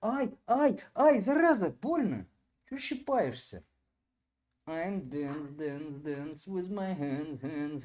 Ай, ай, ай, зараза, больно. Чего щипаешься? I'm dance, dance, dance with my hands, hands, hands.